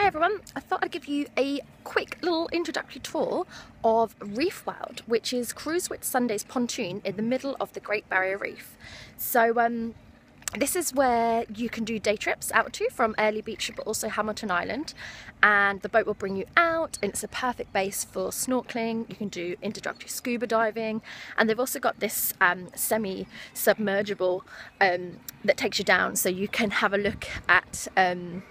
Hi everyone, I thought I'd give you a quick little introductory tour of Reef World, which is Cruise Whitsundays' pontoon in the middle of the Great Barrier Reef. So um, this is where you can do day trips out to from Airlie Beach but also Hamilton Island. And the boat will bring you out and it's a perfect base for snorkeling. You can do introductory scuba diving. And they've also got this um, semi-submergible um, that takes you down so you can have a look at um,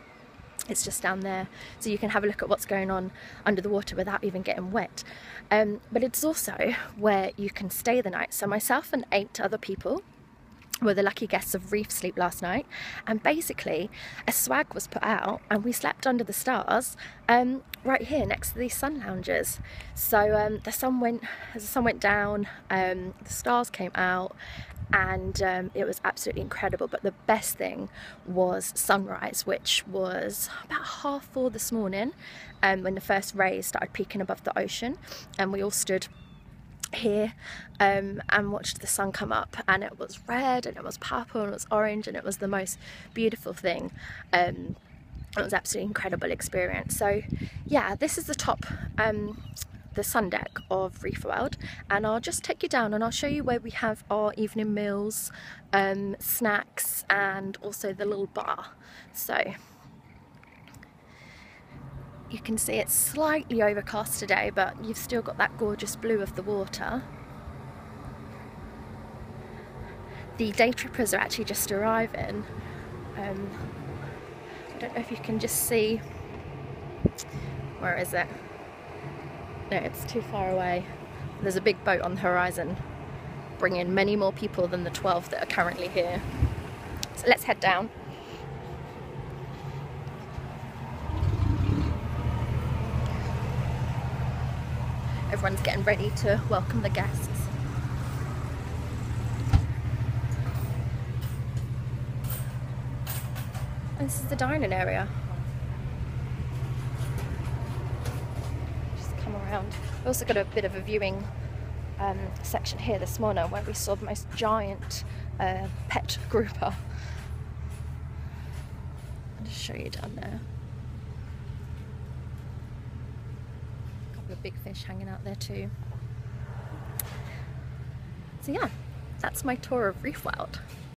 it's just down there. So you can have a look at what's going on under the water without even getting wet. Um, but it's also where you can stay the night. So myself and eight other people were the lucky guests of Reef Sleep last night. And basically a swag was put out and we slept under the stars um, right here next to these sun lounges so um, the sun went as the sun went down um, the stars came out and um, it was absolutely incredible. But the best thing was sunrise which was about half four this morning um, when the first rays started peeking above the ocean and we all stood here um, and watched the sun come up and it was red and it was purple and it was orange and it was the most beautiful thing. Um, it was absolutely incredible experience. So yeah this is the top um, the sun deck of Reef World and I'll just take you down and I'll show you where we have our evening meals um, snacks and also the little bar so you can see it's slightly overcast today, but you've still got that gorgeous blue of the water. The day trippers are actually just arriving. Um, I don't know if you can just see, where is it? No, it's too far away. There's a big boat on the horizon, bringing many more people than the 12 that are currently here. So let's head down. everyone's getting ready to welcome the guests. This is the dining area. Just come around. We also got a bit of a viewing um, section here this morning where we saw the most giant uh, pet grouper. I'll just show you down there. A couple of big fish hanging out there too. So yeah, that's my tour of Reef World.